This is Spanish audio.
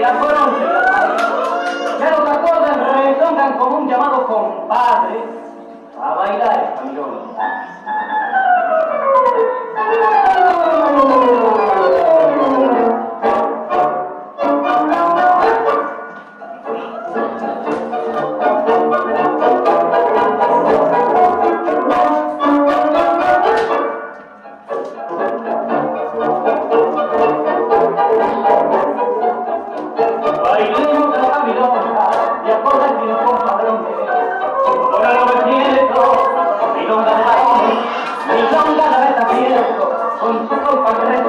ya fueron, ya los acordes reggaetón como un llamado compadre a bailar español. Untuk kau.